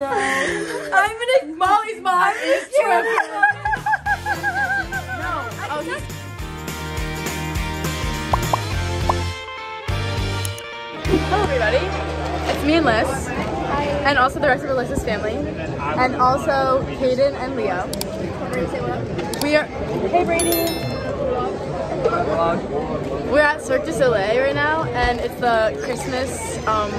I'm gonna Molly's mom is true. No. Oh, he's Hello, everybody. It's me and Liz, and also the rest of Alyssa's family, and also Kaden and Leo. We are. Hey, Brady. We're at Cirque du Soleil right now, and it's the Christmas. Um,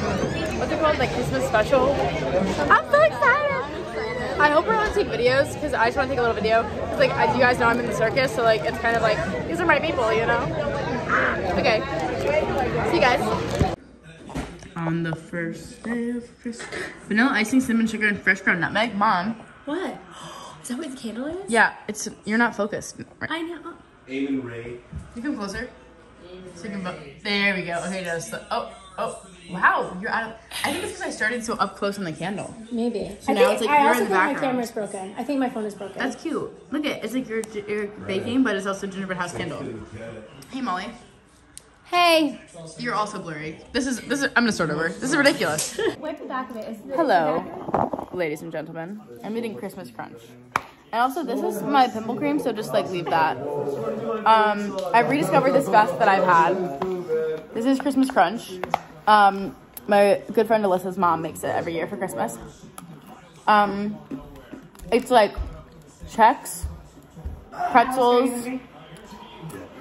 what's it called? Like Christmas special. I'm so excited. I hope we're allowed to take videos because I just want to take a little video. Cause, like, as you guys know, I'm in the circus, so like it's kind of like these are my people, you know. Okay. See you guys. On the first day of Christmas, vanilla icing, cinnamon sugar, and fresh ground nutmeg. Mom. What? Is that what the candle is? Yeah, it's you're not focused. Right. I know. Eamon Ray. You come closer. So you can vo- there we go. Okay, just oh oh wow, you're out of. I think it's because I started so up close on the candle. Maybe. So I now think, it's like I you're also in the think my camera's broken. I think my phone is broken. That's cute. Look at it. it's like you're, you're baking, but it's also gingerbread house candle. Hey Molly, hey. you're also blurry. This is this is. I'm gonna start over. This is ridiculous. Wipe the back of it. Is the, Hello, ladies and gentlemen. I'm eating Christmas Crunch. And also, this is my pimple cream, so just like leave that. Um, I've rediscovered this vest that I've had. This is Christmas Crunch. Um, my good friend Alyssa's mom makes it every year for Christmas. Um, it's like Chex, pretzels,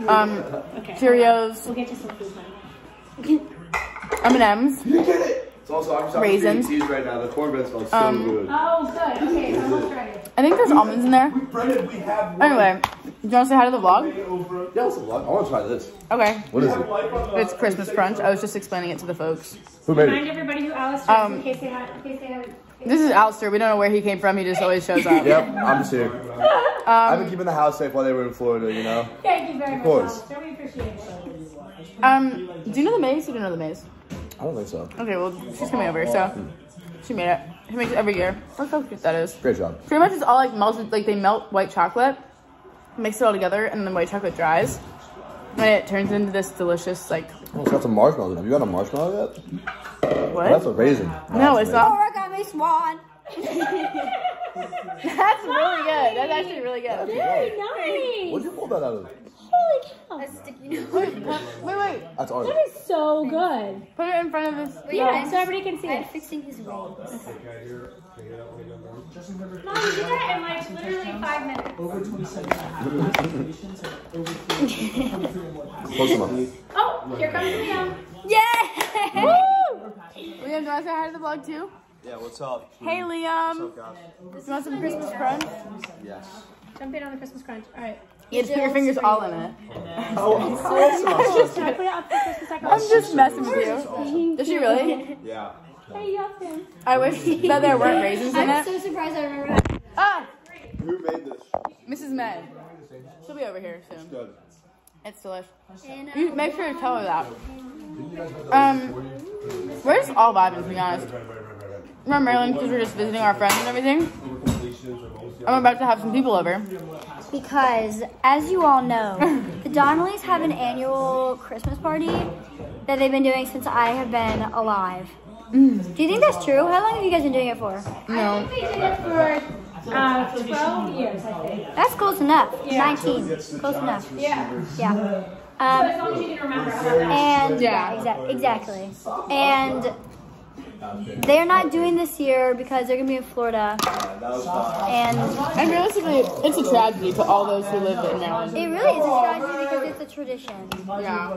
um, Cheerios, We'll get you some food. honey. M&Ms. It's also I'm shopping Raisins. for right now. The cornbread smells so Um, good. Oh, good. Okay, so let's try. I think there's almonds in there. Brennan, we have one. Anyway, do you want to say hi to the vlog? Yeah, it's a lot. I want to try this. Okay. What is it? It's Christmas Crunch. I was just explaining it to the folks. Who made Remind it? everybody who Alistair is Um, in case they have. In case they have. This is Alistair. We don't know where he came from. He just always shows up. Yep, I'm just here. I've Um, been keeping the house safe while they were in Florida, you know? Thank you very much, course. Alistair. We appreciate it. um, do you know the maze? You don't know the maze. I don't think so. Okay, well, she's coming over, so she made it. She makes it every year. Look how cute that is. Great job. Pretty much it's all like melted, like they melt white chocolate, mix it all together, and then white chocolate dries. And it turns into this delicious, like, Oh, it's got some marshmallows. Have you got a marshmallow yet? Oh, what? that's a raisin. no, it's not. Origami swan. That's really good. That's actually really good. Very nice. Where'd you pull that out of? Holy cow. Wait, wait. That's art. That is so good. Put it in front of this. Yeah, so everybody can see it. fixing his reins. Mom, you did that in like literally five minutes. Close them up. Oh, here comes Liam. Woo! Liam, do you want to say hi to the vlog too? Yeah, what's up? Hey, Liam. What's up, guys? You want some Christmas crunch? Yes. Jump in on the Christmas crunch. All right. You had to put your fingers all in it. Can I put it up for Christmas I'm just messing with you. Does she really? Yeah. Hey, Justin. I wish that there weren't raisins in it. I'm so surprised I remember that. Ah, Who made this? Mrs. Med. She'll be over here soon. Good. It's delicious. Uh, You make sure to tell her that. Um, we're just all vibing, to be honest. We're in Maryland because we're just visiting our friends and everything. I'm about to have some people over. Because, as you all know, the Donnellys have an annual Christmas party that they've been doing since I have been alive. Do you think that's true? How long have you guys been doing it for? No. We did it for uh, 12 years, I think. That's close enough. Yeah. 19. Close enough. Yeah. Yeah. So Um, as long as you can remember and Yeah. yeah, exa- exactly. And they're not doing this year because they're gonna be in Florida. And And realistically, it's a tragedy to all those who live in Maryland. it really is a tragedy because it's a tradition. Yeah.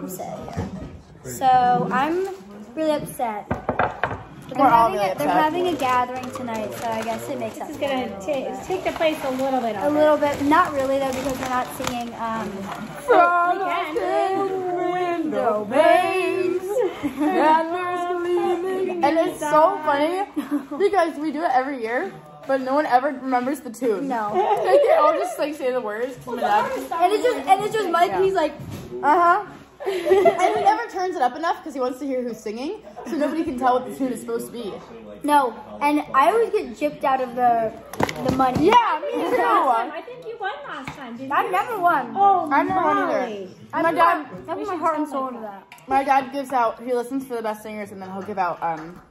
So I'm really upset. But We're they're, having really a, they're having a gathering tonight, so I guess it makes This sense. is going to take, take the place a little bit A little bit, not really though, because we're not singing. Um, From the window panes, and we're gleaming. And it's so funny because we do it every year, but no one ever remembers the tune. no, Like they all just like say the words. to and it's just and it's just Mike. Yeah. He's like, Uh huh. And he never turns it up enough because he wants to hear who's singing, so nobody can tell what the tune is supposed to be. no, and I always get gypped out of the the money. Yeah, me too. I think you won last time, didn't you? I never won. Oh, I never won either. Molly. I My dad, I put my heart and soul into that. my dad gives out. He listens for the best singers, and then he'll give out um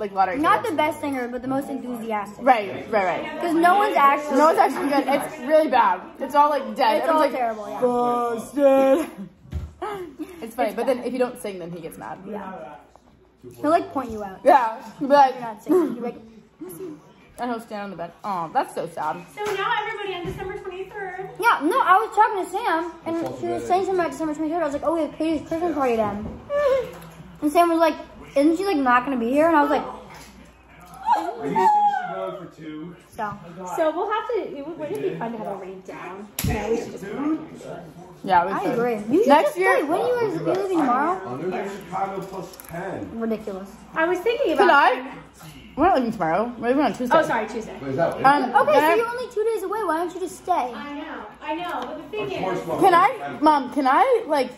like lottery. Not the best singer, but the most enthusiastic. Right, right, right. Because no one's actually. No, it's actually good. It's really bad. It's all like dead. It's all like, terrible, yeah. Busted. It's funny, but then if you don't sing, then he gets mad. Yeah. He'll like point you out. Yeah, he'll be like, You're not singing. You're like, and he'll stand on the bed. Oh, that's so sad. So now everybody on December 23rd. yeah, no, I was talking to Sam, and she was saying something about December 23rd. I was like, oh, we have Katie's Christmas party then. And Sam was like, isn't she like not gonna be here? And I was like, Are you seriously going for two? so. So we'll have to, it would- wouldn't it be fun to have a rain down? No, we should just. Yeah, we I should. agree. You should Next just year- stay. When you guys you leaving tomorrow? Like Chicago plus 10. Ridiculous. I was thinking about. Tonight? We're not leaving tomorrow. We're leaving on Tuesday. Oh, sorry, Tuesday. Is that Um, Okay, so I- you're only two days away. Why don't you just stay? I know, I know, but the thing is. Can I, mom? Can I like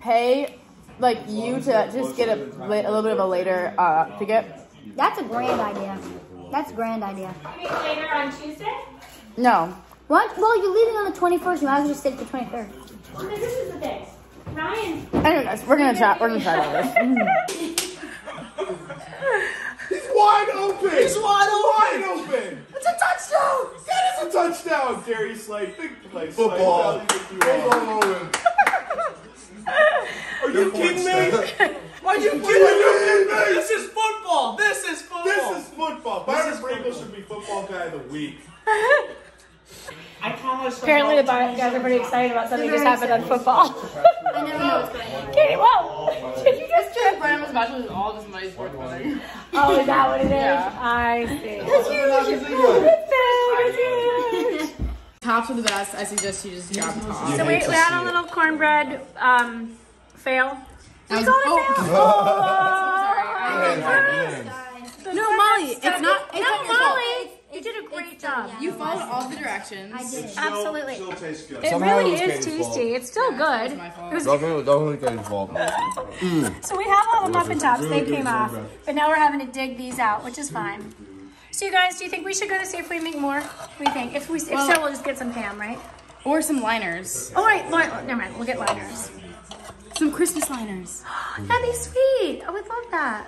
pay like you to just get a, late, a little bit of a later uh, ticket? That's a grand idea. That's a grand idea. You mean later on Tuesday? No. What? Well, you're leaving on the 21st. You might as well just stay to the 23rd. Well, then this is the thing. Ryan. Anyways, we're gonna chat. We're gonna chat about this. He's wide open! He's wide open! Wide open! It's a touchdown! That is a touchdown! Darius Slade, big play. Football. Football. Are you kidding me? Why are you kidding me? This is football. This is football. This is football. Byron Pringle should be football guy of the week. I promise. Apparently, the guys are pretty excited about something just happened on football. I never know what's going on. Katie, whoa! Did you just trip? Brennan was bachelor all just money sports betting. Oh, is that what it is? Yeah. I see. Tops are the best. I suggest you just grab the top. So we, we had a little cornbread um, fail. I was- call it oh, No, Molly, it's not. It's No, not your fault. Molly, you did a great job. You followed all the directions. I did. Absolutely. Still tastes good. It Somehow really it was is fault. tasty. It's still good. my fault. It was Definitely, definitely Katie's fault. Mm. So we have all the muffin tops, they came off, but now we're having to dig these out, which is fine. So you guys, do you think we should go to see if we make more? What do you think? If we, if so, we'll just get some ham, right? Or some liners. Oh wait, li- never mind. We'll get liners. Some Christmas liners. That'd be sweet. I would love that.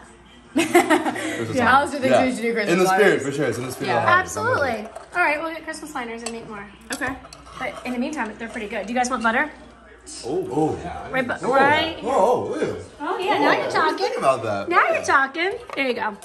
Yeah. I was thinking we should do Christmas In the spirit, liners. for sure. It's in the spirit. Yeah. Absolutely. All right, we'll get Christmas liners and make more. Okay. But in the meantime, they're pretty good. Do you guys want butter? Oh, oh yeah. Right, bu- oh. right. oh, ew. Oh yeah, now you're oh, talking. Think about that. Now you're talking. There you go.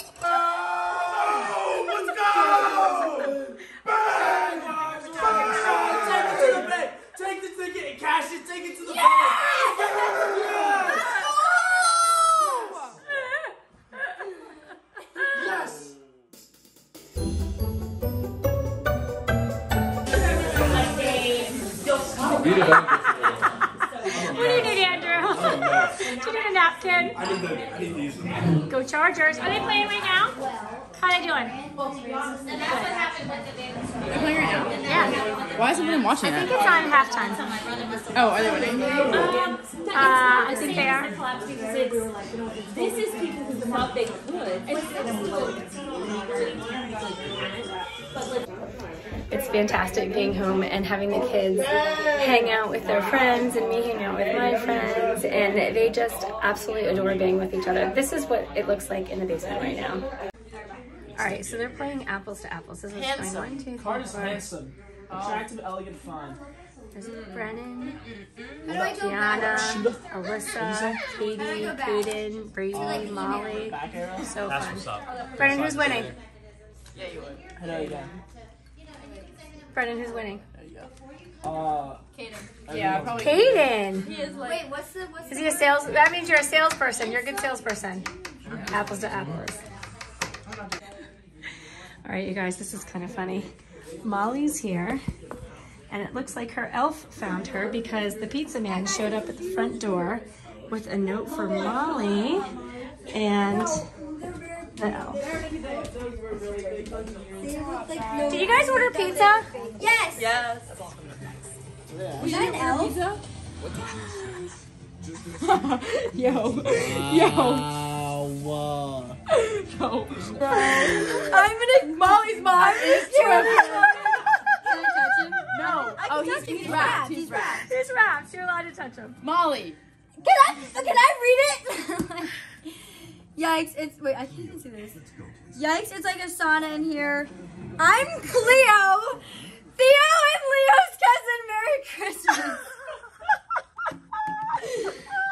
Go Are they playing right now? How are they doing? They're playing right now? Yeah. Why is everyone watching I think it's on halftime. Oh, are they winning? Uh, I think they are. This is people who thought they could. It's fantastic being home and having the kids hang out with their friends and me hang out with my friends and they just absolutely adore being with each other. This is what it looks like in the basement right now. All right, so they're playing apples to apples. This is going one, two, three, Card is four. handsome, attractive, elegant, fun. There's Brennan, How do I go Gianna, back? Alyssa, Katie, Kaden, Brady, Molly. Back. So That's fun. what's up. Brennan, who's winning? Yeah, you would. I know you got. Brennan, who's winning? Uh, Yeah, probably. Kaden. Wait, what's the what's Is he a sales? That means you're a salesperson. You're a good salesperson. Apples to apples. All right, you guys, this is kind of funny. Molly's here, and it looks like her elf found her because the pizza man showed up at the front door with a note for Molly and the elf. Did you guys order pizza? Yes. Yes. Was that an elf? Yo. Yo. wow. I'm gonna. Molly's mom is No. Oh, he's, he's wrapped. He's wrapped. He's wrapped. You're allowed to touch him. Molly. Can I can I read it? Yikes, it's wait, I can't even see this. Yikes, it's like a sauna in here. I'm Cleo! Theo and Leo's cousin, Merry Christmas!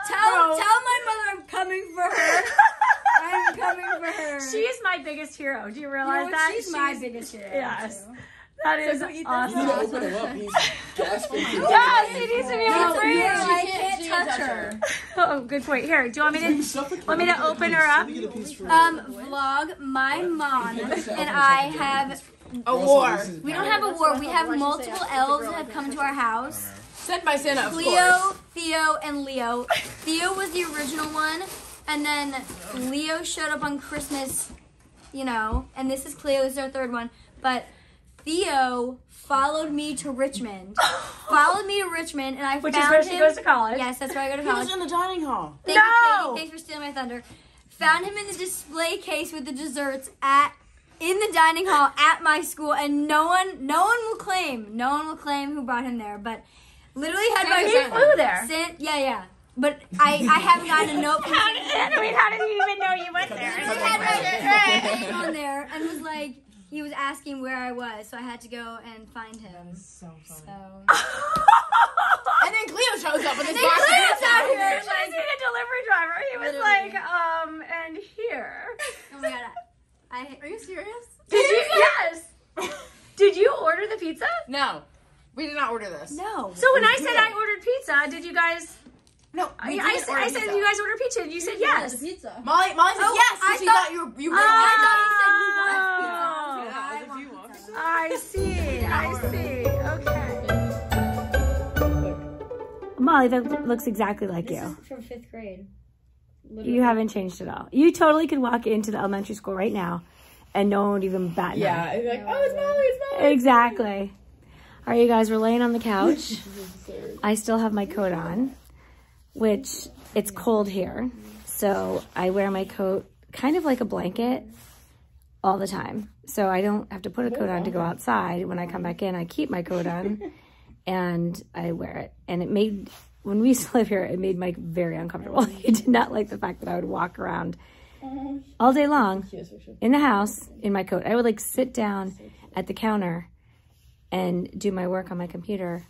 tell tell my mother I'm coming for her. I'm coming for her. She is my biggest hero. Do you You know realize that? She's my biggest hero. Yes. too. That is awesome You need to awesome. open him up. He's gasping. Yes, he needs to be able to breathe. Yeah, I can't touch her. Oh, good point. Here, do you want me to want me to open her up? Um, vlog, my mom and I have, A war. we don't have a war, we have multiple elves that have come to our house. Sent by Santa, of Cleo, course. Theo, and Leo. Theo was the original one, and then Leo showed up on Christmas, you know, and this is Cleo, this is our third one. But Theo followed me to Richmond. followed me to Richmond, and I Which is found where she goes to college. Yes, that's where I go to He college. was in the dining hall. Thank you, No! Katie. Thanks for stealing my thunder. Found him in the display case with the desserts at in the dining hall at my school, and no one, no one will claim, no one will claim who brought him there, but literally had my He flew there. Sent, yeah, yeah. But I, I haven't gotten a note from How did, I mean, how did he even know you went there? He had my name on there and was like, he was asking where I was, so I had to go and find him. That is So, funny. And then Cleo shows up with his box. Cleo's out He here. was like a delivery driver. He was like, um, and here. Oh my god, I, Are you serious? Did you? Yes. Did you order the pizza? No. We did not order this. no. So when I said I ordered pizza, did you guys? No, I, I said, I said you guys ordered pizza, and you said yes. Molly, Molly said Oh, yes. I I she thought- thought, you were you were. I want pizza. I see. I see. Okay. Molly, that looks exactly like you. From fifth grade. You haven't changed at all. You totally could walk into the elementary school right now, and no one would even bat an eye. Yeah, it's like, oh, it's Molly, it's Molly. Exactly. All right, you guys, we're laying on the couch. I still have my coat on, which it's cold here. So I wear my coat kind of like a blanket all the time. So I don't have to put a coat on to go outside. When I come back in, I keep my coat on and I wear it. And it made, when we used to live here, it made Mike very uncomfortable. He did not like the fact that I would walk around all day long in the house in my coat. I would like sit down at the counter and do my work on my computer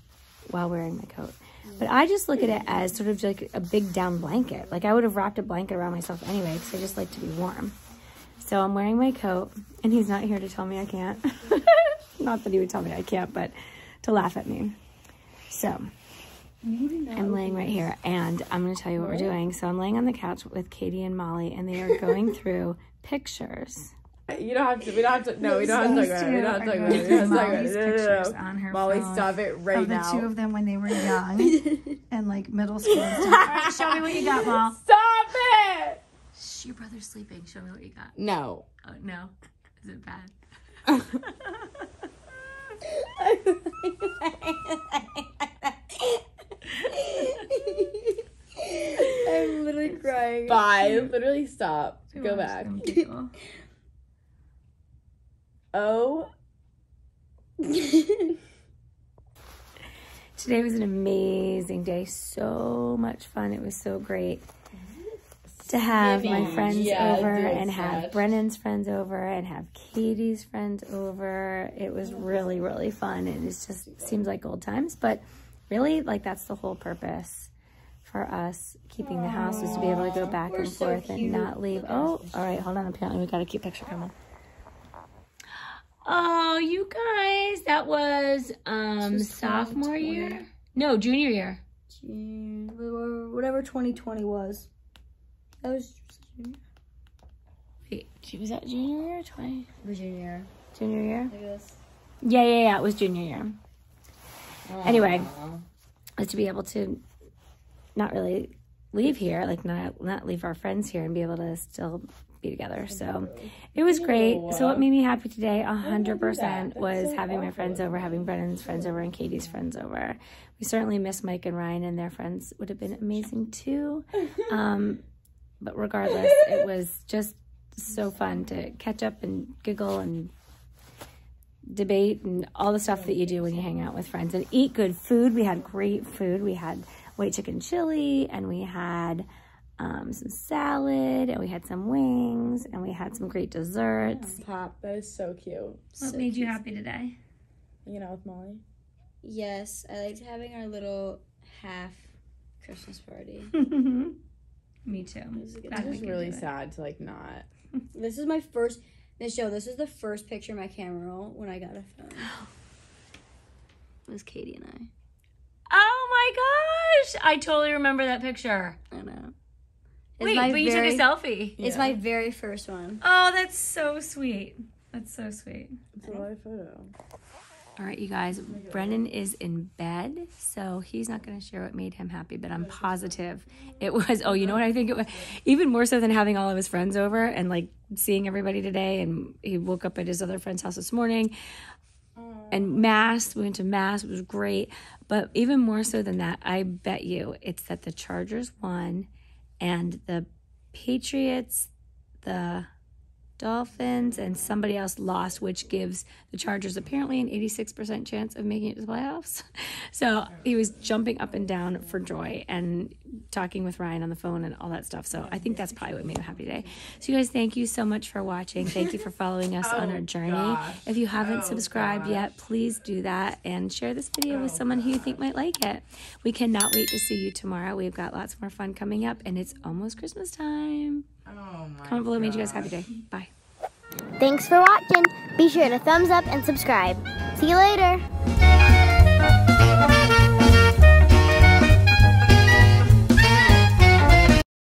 while wearing my coat. But I just look at it as sort of like a big down blanket. Like I would have wrapped a blanket around myself anyway because I just like to be warm. So I'm wearing my coat and he's not here to tell me I can't. not that he would tell me I can't, but to laugh at me. So I'm laying right here and I'm going to tell you what we're doing. So I'm laying on the couch with Katie and Molly and they are going through pictures. You don't have to. We don't have to. No, we don't have to talk about it. We don't have to talk about it. We don't have to talk about it. No, no, no. on her Molly, stop it right of the two of them when they were young and like middle school. All right, show me what you got, Mom. Stop it! Shh, your brother's sleeping. Show me what you got. No. Oh, no. Is it bad? I'm literally crying. Bye. Literally stop. Go back. Oh. Today was an amazing day. So much fun. It was so great to have my friends Yeah, over doing and have such. Brennan's friends over and have Katie's friends over. It was really, really fun. And it just seems like old times, but really, like that's the whole purpose for us keeping the house is to be able to go back and forth and not leave. Oh, all right, hold on. Apparently, we got a cute picture coming. Oh, you guys, that was um sophomore year. No, junior year. Whatever 2020 was. That was junior. Wait, she was at junior year, twenty. Virginia. Junior year. Junior year? Yeah, yeah, yeah. It was junior year. Anyway, was to be able to not really leave here, like not not leave our friends here, and be able to still be together. So it was great. So what made me happy today, a hundred percent, was having my friends over, having Brennan's friends over, and Katie's friends over. We certainly miss Mike and Ryan, and their friends would have been amazing too. Um, but regardless, it was just so fun to catch up and giggle and debate and all the stuff that you do when you hang out with friends and eat good food. We had great food. We had white chicken chili and we had um, some salad, and we had some wings, and we had some great desserts. Pop, that is so cute. What made you happy today? You know, with Molly. Yes, I liked having our little half Christmas party. Me too. It's just really sad to like not. This is my first. This show. This is the first picture of my camera roll when I got a phone. It was Katie and I. Oh my gosh! I totally remember that picture. I know. It's Wait, my but you very, took a selfie. It's my very first one. Oh, that's so sweet. That's so sweet. It's a live photo. All right, you guys. Brennan is in bed, so he's not going to share what made him happy, but I'm positive it was. Oh, you know what I think it was? Even more so than having all of his friends over and like seeing everybody today. And he woke up at his other friend's house this morning and mass. We went to mass. It was great. But even more so than that, I bet you it's that the Chargers won and the Patriots, the Dolphins, and somebody else lost, which gives the Chargers apparently an 86% chance of making it to the playoffs. So he was jumping up and down for joy and talking with Ryan on the phone and all that stuff. So I think that's probably what made him happy today. So, you guys, thank you so much for watching. Thank you for following us on our journey. If you haven't subscribed yet, please do that and share this video with someone who you think might like it. We cannot wait to see you tomorrow. We've got lots more fun coming up, and it's almost Christmas time. Oh Comment below, made you guys happy day. Bye. Thanks for watching. Be sure to thumbs up and subscribe. See you later.